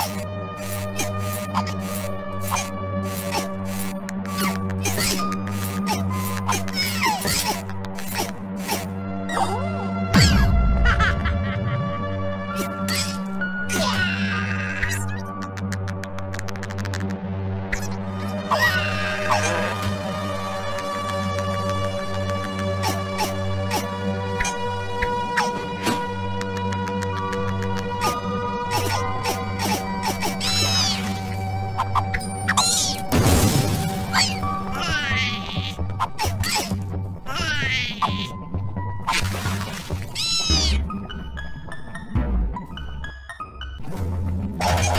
Thank you.